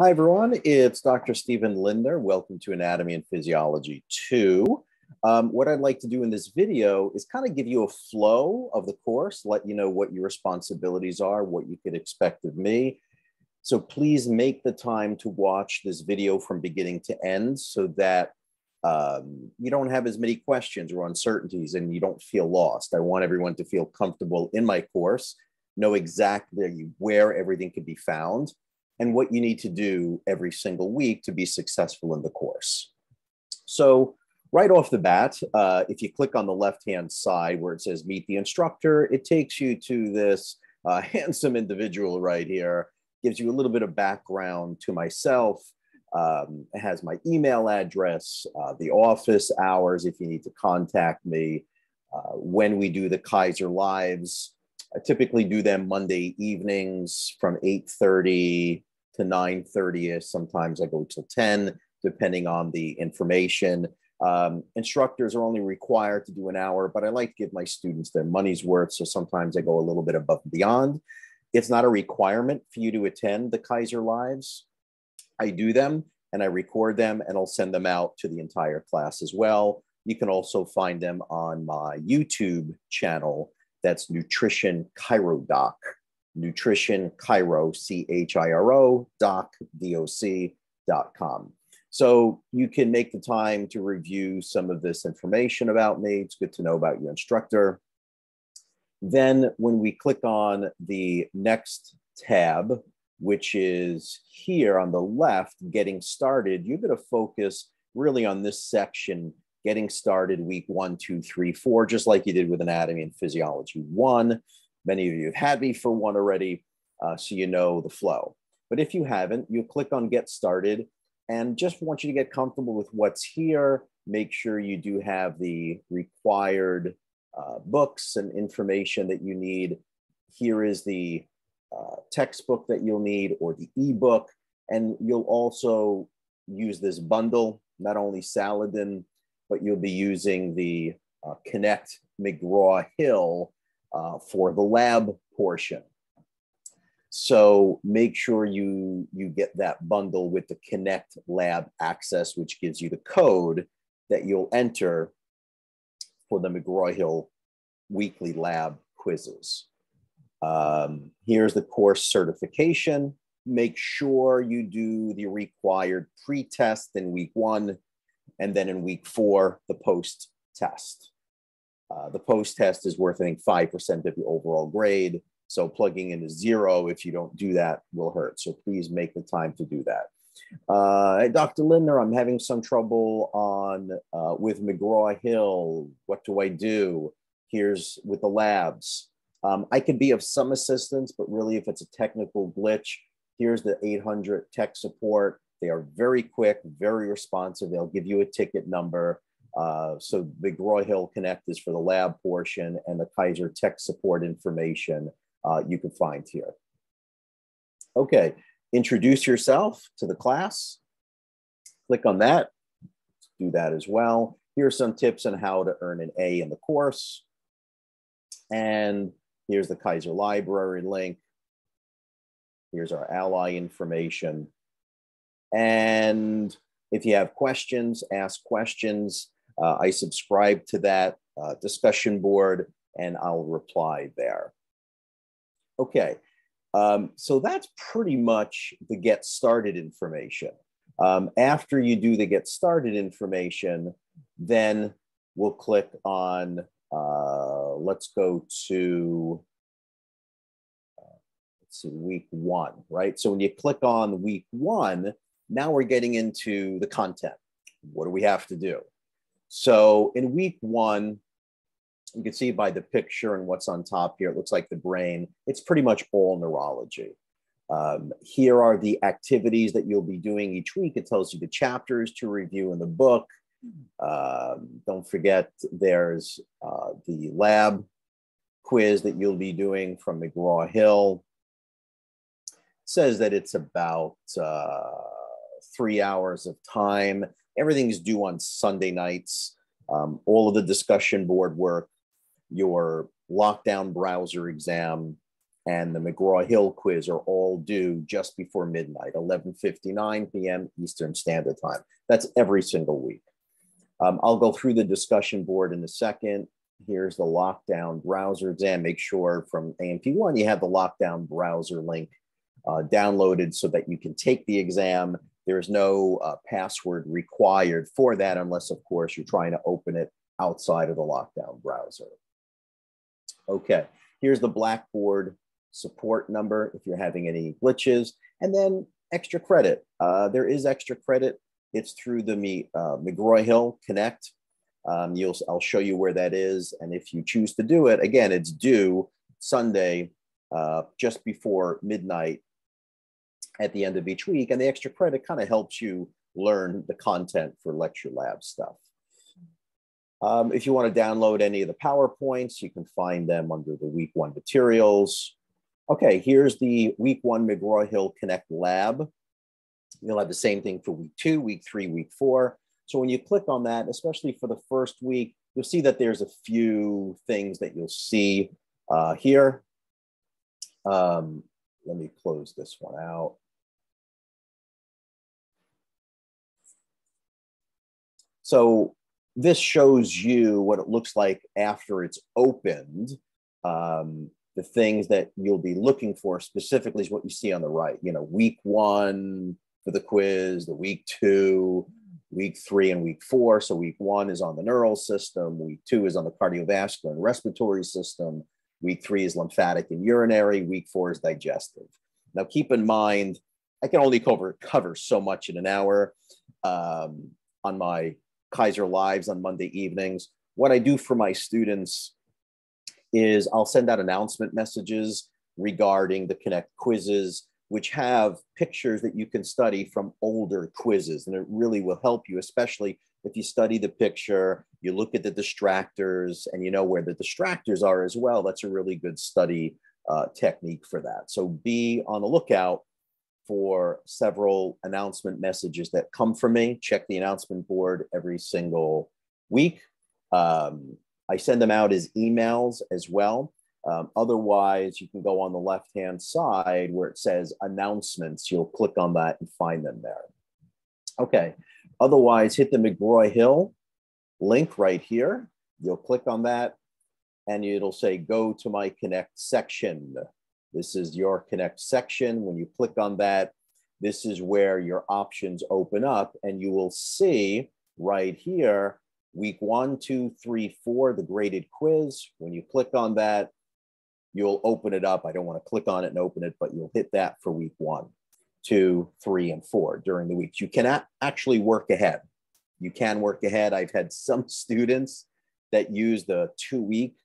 Hi, everyone. It's Dr. Stephen Linder. Welcome to Anatomy and Physiology 2. Um, what I'd like to do in this video is kind of give you a flow of the course, let you know what your responsibilities are, what you could expect of me. So please make the time to watch this video from beginning to end so that um, you don't have as many questions or uncertainties and you don't feel lost. I want everyone to feel comfortable in my course, know exactly where everything can be found and what you need to do every single week to be successful in the course. So right off the bat, uh, if you click on the left-hand side where it says meet the instructor, it takes you to this uh, handsome individual right here, gives you a little bit of background to myself. Um, has my email address, uh, the office hours if you need to contact me, uh, when we do the Keiser Lives. I typically do them Monday evenings from 8.30 to 9.30ish. Sometimes I go till 10, depending on the information. Um, instructors are only required to do an hour, but I like to give my students their money's worth. So sometimes I go a little bit above and beyond. It's not a requirement for you to attend the Keiser Lives. I do them and I record them and I'll send them out to the entire class as well. You can also find them on my YouTube channel. That's Nutrition Chiro Doc. Nutrition Chiro, C H I R O, doc, D O C dot com. So you can make the time to review some of this information about me. It's good to know about your instructor. Then when we click on the next tab, which is here on the left, getting started, you're going to focus really on this section, getting started week one, two, three, four, just like you did with anatomy and physiology one. Many of you have had me for one already, uh, so you know the flow. But if you haven't, you click on get started and just want you to get comfortable with what's here. Make sure you do have the required uh, books and information that you need. Here is the uh, textbook that you'll need or the ebook. And you'll also use this bundle, not only Saladin, but you'll be using the uh, Connect McGraw Hill uh, for the lab portion. So make sure you, you get that bundle with the Connect Lab access, which gives you the code that you'll enter for the McGraw-Hill weekly lab quizzes. Um, here's the course certification. Make sure you do the required pre-test in week one, and then in week four, the post-test. Uh, the post-test is worth, I think, 5% of your overall grade. So plugging in a zero, if you don't do that, will hurt. So please make the time to do that. Uh, Dr. Linder, I'm having some trouble on uh, with McGraw Hill. What do I do? Here's with the labs. Um, I can be of some assistance, but really, if it's a technical glitch, here's the 800 tech support. They are very quick, very responsive. They'll give you a ticket number. Uh, so McGraw Hill Connect is for the lab portion, and the Keiser tech support information uh, you can find here. Okay, introduce yourself to the class. Click on that. Do that as well. Here are some tips on how to earn an A in the course. And here's the Keiser Library link. Here's our ally information. And if you have questions, ask questions. Uh, I subscribe to that uh, discussion board and I'll reply there. Okay, um, so that's pretty much the get started information. Um, after you do the get started information, then we'll click on, uh, let's go to, uh, let's see, week one, right? So when you click on week one, now we're getting into the content. What do we have to do? So in week one, you can see by the picture and what's on top here, it looks like the brain. It's pretty much all neurology. Um, here are the activities that you'll be doing each week. It tells you the chapters to review in the book. Um, don't forget, there's uh, the lab quiz that you'll be doing from McGraw Hill. It says that it's about uh, three hours of time. Everything's due on Sunday nights. Um, all of the discussion board work your lockdown browser exam, and the McGraw-Hill quiz are all due just before midnight, 11.59 p.m. Eastern Standard Time. That's every single week. Um, I'll go through the discussion board in a second. Here's the lockdown browser exam. Make sure from A&P1 you have the lockdown browser link uh, downloaded so that you can take the exam. There's no uh, password required for that unless, of course, you're trying to open it outside of the lockdown browser. Okay, here's the Blackboard support number if you're having any glitches, and then extra credit. Uh, there is extra credit. It's through the uh, McGraw-Hill Connect. Um, you'll, I'll show you where that is. And if you choose to do it, again, it's due Sunday uh, just before midnight at the end of each week. And the extra credit kind of helps you learn the content for lecture lab stuff. Um, if you want to download any of the PowerPoints, you can find them under the week one materials. Okay, here's the week one McGraw-Hill Connect lab. You'll have the same thing for week two, week three, week four. So when you click on that, especially for the first week, you'll see that there's a few things that you'll see uh, here. Um, let me close this one out. So this shows you what it looks like after it's opened. Um, the things that you'll be looking for specifically is what you see on the right. You know, week one for the quiz, the week two, week three, and week four. So week one is on the neural system, week two is on the cardiovascular and respiratory system, week three is lymphatic and urinary, week four is digestive. Now, keep in mind, I can only cover cover so much in an hour um, on my Keiser Lives on Monday evenings. What I do for my students is I'll send out announcement messages regarding the Connect quizzes, which have pictures that you can study from older quizzes. And it really will help you, especially if you study the picture, you look at the distractors, and you know where the distractors are as well. That's a really good study uh, technique for that. So be on the lookout for several announcement messages that come from me. Check the announcement board every single week. Um, I send them out as emails as well. Um, otherwise, you can go on the left hand side where it says announcements. You'll click on that and find them there. Okay. Otherwise, hit the McGraw Hill link right here. You'll click on that and it'll say go to my Connect section. This is your Connect section. When you click on that, this is where your options open up and you will see right here, week one, two, three, four, the graded quiz. When you click on that, you'll open it up. I don't want to click on it and open it, but you'll hit that for week one, two, three, and four during the weeks. You cannot actually work ahead. You can work ahead. I've had some students that use the two week,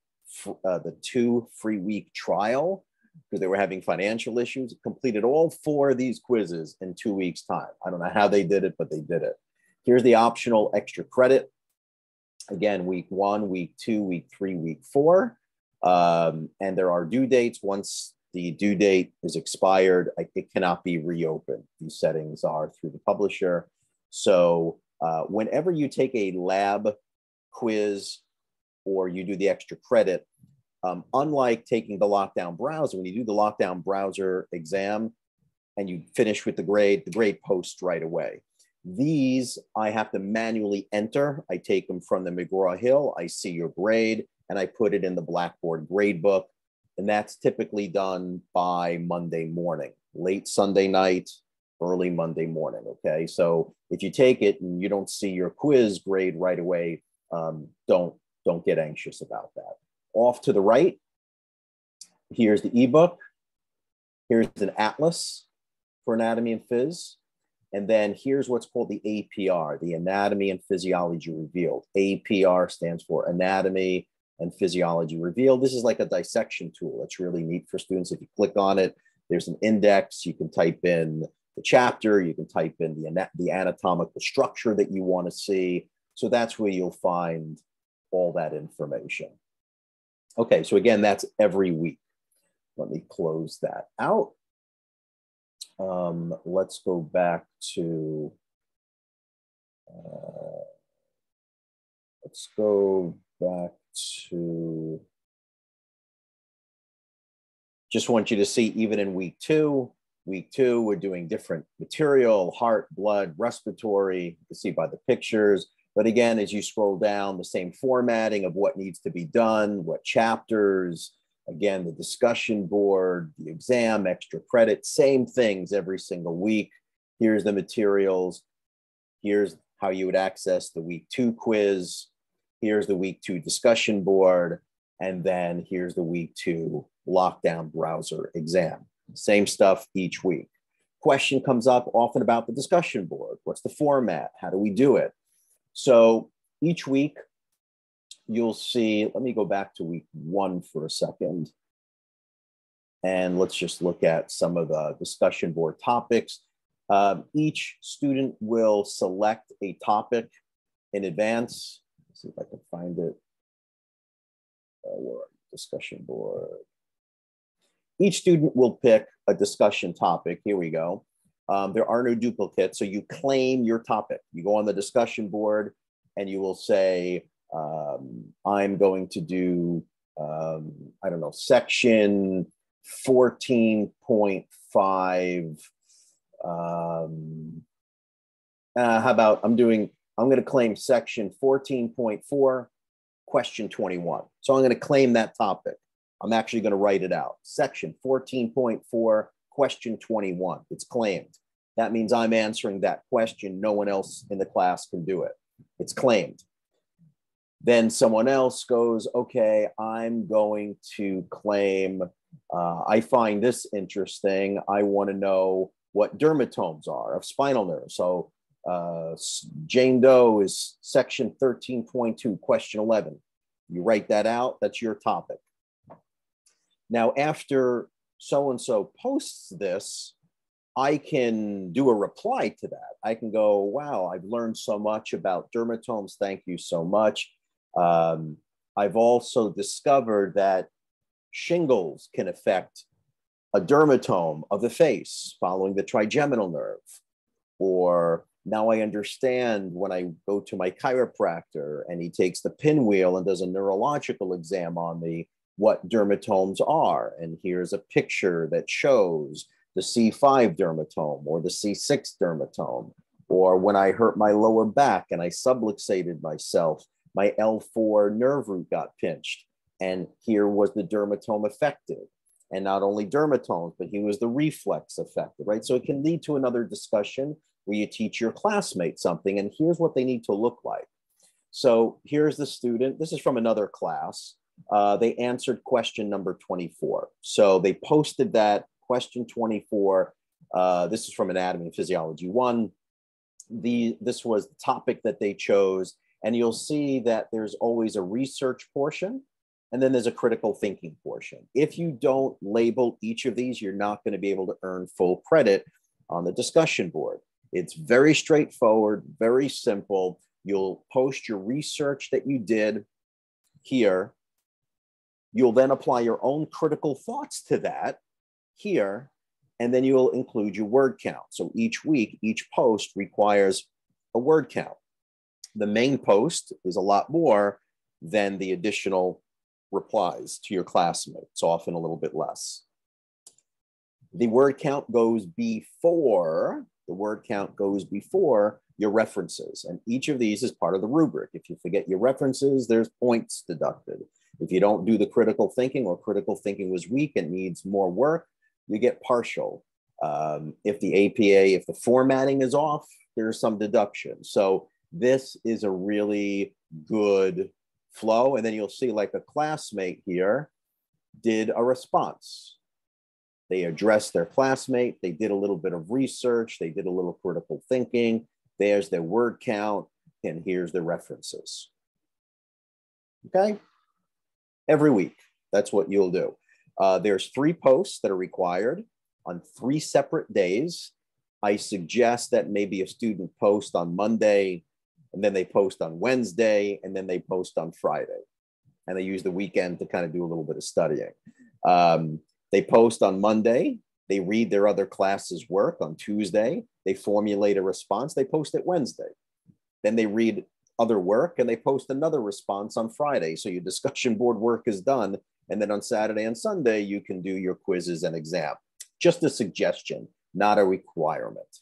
uh, the two free week trial because they were having financial issues, completed all four of these quizzes in two weeks' time. I don't know how they did it, but they did it. Here's the optional extra credit. Again, week one, week two, week three, week four. Um, and there are due dates. Once the due date is expired, it cannot be reopened. These settings are through the publisher. So uh, whenever you take a lab quiz or you do the extra credit, um, unlike taking the lockdown browser, when you do the lockdown browser exam and you finish with the grade, the grade posts right away. These I have to manually enter. I take them from the McGraw-Hill. I see your grade and I put it in the Blackboard grade book. And that's typically done by Monday morning, late Sunday night, early Monday morning. Okay. So if you take it and you don't see your quiz grade right away, um, don't, don't get anxious about that. Off to the right, here's the ebook. Here's an atlas for anatomy and phys. And then here's what's called the APR, the Anatomy and Physiology Revealed. APR stands for Anatomy and Physiology Revealed. This is like a dissection tool. It's really neat for students. If you click on it, there's an index. You can type in the chapter, you can type in the, the anatomical structure that you want to see. So that's where you'll find all that information. Okay, so again, that's every week. Let me close that out. Um, let's go back to, uh, let's go back to just want you to see, even in week two, week two, we're doing different material, heart, blood, respiratory. You can see by the pictures. But again, as you scroll down, the same formatting of what needs to be done, what chapters, again, the discussion board, the exam, extra credit, same things every single week. Here's the materials. Here's how you would access the week two quiz. Here's the week two discussion board. And then here's the week two lockdown browser exam. Same stuff each week. Question comes up often about the discussion board. What's the format? How do we do it? So each week, you'll see, let me go back to week one for a second. And let's just look at some of the discussion board topics. Um, each student will select a topic in advance. Let's see if I can find it. Uh, discussion board. Each student will pick a discussion topic. Here we go. Um, there are no duplicates. So you claim your topic. You go on the discussion board and you will say, um, I'm going to do, um, I don't know, section 14.5. Um, uh, how about I'm doing, I'm going to claim section 14.4, question 21. So I'm going to claim that topic. I'm actually going to write it out. Section 14.4, question 21. It's claimed. That means I'm answering that question. No one else in the class can do it. It's claimed. Then someone else goes, okay, I'm going to claim, uh, I find this interesting. I want to know what dermatomes are of spinal nerves. So uh, Jane Doe is section 13.2, question 11. You write that out, that's your topic. Now, after so and so posts this, I can do a reply to that. I can go, wow, I've learned so much about dermatomes. Thank you so much. Um, I've also discovered that shingles can affect a dermatome of the face following the trigeminal nerve. Or now I understand when I go to my chiropractor and he takes the pinwheel and does a neurological exam on me, what dermatomes are. And here's a picture that shows the C5 dermatome or the C6 dermatome. Or when I hurt my lower back and I subluxated myself, my L4 nerve root got pinched. And here was the dermatome affected. And not only dermatomes, but he was the reflex affected, right? So it can lead to another discussion where you teach your classmate something, and here's what they need to look like. So here's the student. This is from another class. Uh, they answered question number 24. So they posted that question 24. Uh, this is from Anatomy and Physiology 1. The, this was the topic that they chose. And you'll see that there's always a research portion and then there's a critical thinking portion. If you don't label each of these, you're not going to be able to earn full credit on the discussion board. It's very straightforward, very simple. You'll post your research that you did here. You'll then apply your own critical thoughts to that here, and then you'll include your word count. So each week, each post requires a word count. The main post is a lot more than the additional replies to your classmates, often a little bit less. The word count goes before, the word count goes before your references. And each of these is part of the rubric. If you forget your references, there's points deducted. If you don't do the critical thinking or critical thinking was weak and needs more work, you get partial. Um, if the APA, if the formatting is off, there's some deduction. So this is a really good flow. And then you'll see like a classmate here did a response. They addressed their classmate. They did a little bit of research. They did a little critical thinking. There's their word count. And here's the references. Okay. Every week, that's what you'll do. Uh, there's three posts that are required on three separate days. I suggest that maybe a student post on Monday, and then they post on Wednesday, and then they post on Friday. And they use the weekend to kind of do a little bit of studying. Um, they post on Monday, they read their other classes' work on Tuesday, they formulate a response, they post it Wednesday. Then they read other work and they post another response on Friday. So your discussion board work is done And then on Saturday and Sunday, you can do your quizzes and exam. Just a suggestion, not a requirement.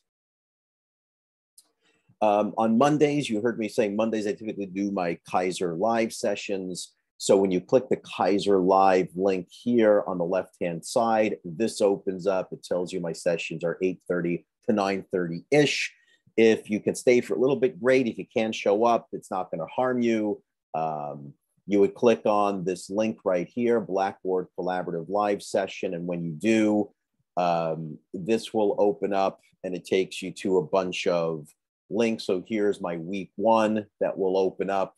Um, on Mondays, you heard me saying Mondays, I typically do my Keiser live sessions. So when you click the Keiser live link here on the left-hand side, this opens up. It tells you my sessions are 8.30 to 9.30-ish. If you can stay for a little bit, great. If you can't show up, it's not gonna harm you. Um, you would click on this link right here, Blackboard Collaborative Live Session. And when you do, um, this will open up and it takes you to a bunch of links. So here's my week one that will open up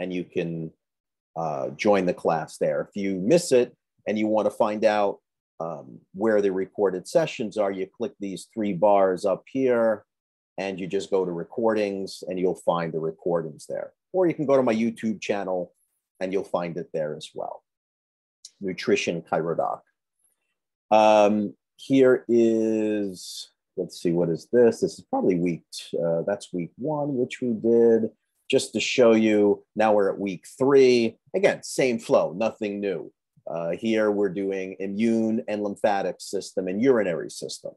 and you can uh, join the class there. If you miss it and you want to find out um, where the recorded sessions are, you click these three bars up here and you just go to recordings and you'll find the recordings there. Or you can go to my YouTube channel and you'll find it there as well. Nutrition Chirodoc. Um, here is, let's see, what is this? This is probably week, uh, that's week one, which we did just to show you. Now we're at week three. Again, same flow, nothing new. Uh, here we're doing immune and lymphatic system and urinary system.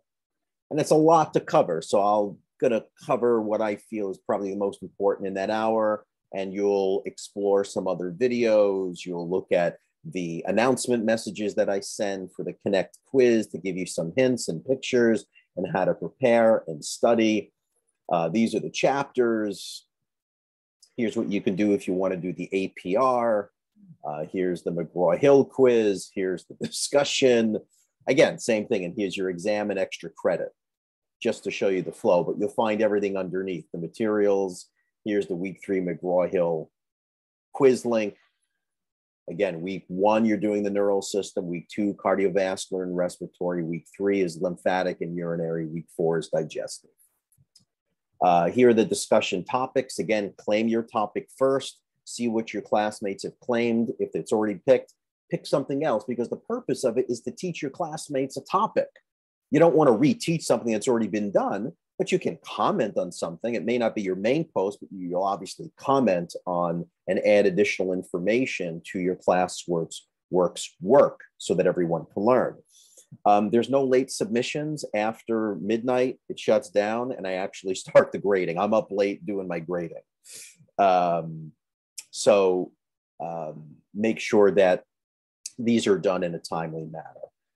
And it's a lot to cover. So I'll gonna cover what I feel is probably the most important in that hour. And you'll explore some other videos. You'll look at the announcement messages that I send for the Connect quiz to give you some hints and pictures and how to prepare and study. Uh, these are the chapters. Here's what you can do if you want to do the APR. Uh, here's the McGraw-Hill quiz. Here's the discussion. Again, same thing. And here's your exam and extra credit just to show you the flow, but you'll find everything underneath the materials. Here's the week three McGraw-Hill quiz link. Again, week one, you're doing the neural system. Week two, cardiovascular and respiratory. Week three is lymphatic and urinary. Week four is digestive. Uh, here are the discussion topics. Again, claim your topic first. See what your classmates have claimed. If it's already picked, pick something else because the purpose of it is to teach your classmates a topic. You don't want to reteach something that's already been done, but you can comment on something. It may not be your main post, but you'll obviously comment on and add additional information to your classwork's works work so that everyone can learn. Um, there's no late submissions after midnight. It shuts down, and I actually start the grading. I'm up late doing my grading. Um, so um, make sure that these are done in a timely manner.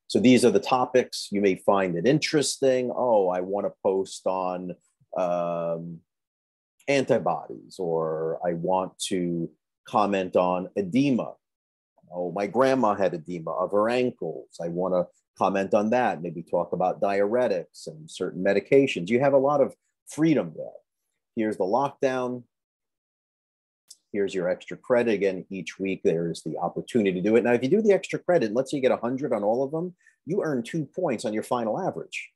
So these are the topics you may find it interesting. Oh, I want to post on um, antibodies, or I want to comment on edema. Oh, my grandma had edema of her ankles. I want to comment on that. Maybe talk about diuretics and certain medications. You have a lot of freedom there. Here's the lockdown. Here's your extra credit. Again, each week there's the opportunity to do it. Now, if you do the extra credit, let's say you get 100 on all of them, you earn two points on your final average.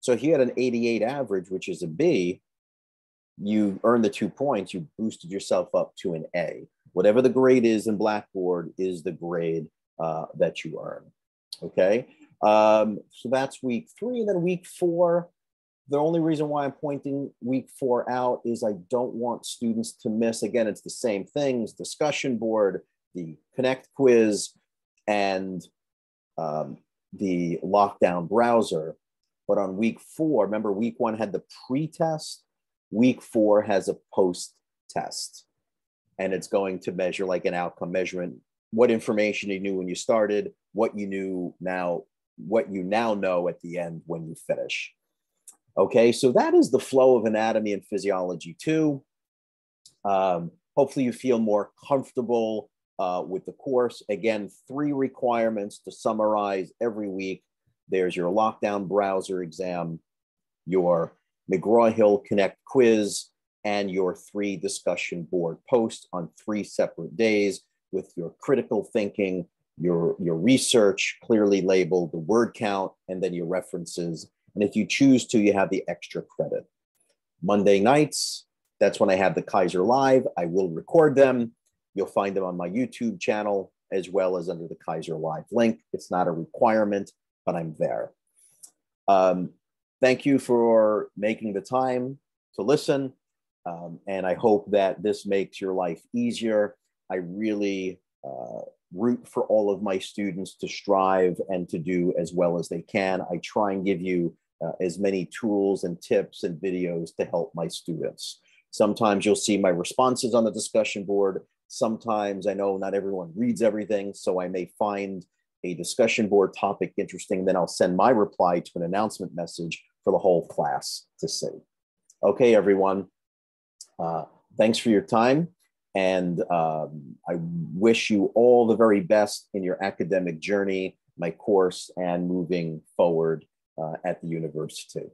So if you had an 88 average, which is a B, you earn the two points, you boosted yourself up to an A. Whatever the grade is in Blackboard is the grade uh, that you earn. Okay. Um, so that's week three. And then week four, the only reason why I'm pointing week four out is I don't want students to miss. Again, it's the same things discussion board, the Connect quiz, and um, the lockdown browser. But on week four, remember, week one had the pre test, week four has a post test. And it's going to measure like an outcome measurement what information you knew when you started, what you knew now, what you now know at the end when you finish. Okay, so that is the flow of anatomy and physiology too. Um, hopefully you feel more comfortable uh, with the course. Again, three requirements to summarize every week. There's your lockdown browser exam, your McGraw-Hill Connect quiz, and your three discussion board posts on three separate days with your critical thinking, your, your research clearly labeled, the word count, and then your references and if you choose to, you have the extra credit. Monday nights, that's when I have the Keiser Live. I will record them. You'll find them on my YouTube channel as well as under the Keiser Live link. It's not a requirement, but I'm there. Um, thank you for making the time to listen. Um, and I hope that this makes your life easier. I really uh, root for all of my students to strive and to do as well as they can. I try and give you uh, as many tools and tips and videos to help my students. Sometimes you'll see my responses on the discussion board. Sometimes I know not everyone reads everything, so I may find a discussion board topic interesting, then I'll send my reply to an announcement message for the whole class to see. Okay, everyone. Uh, thanks for your time. And um, I wish you all the very best in your academic journey, my course, and moving forward uh, at the university.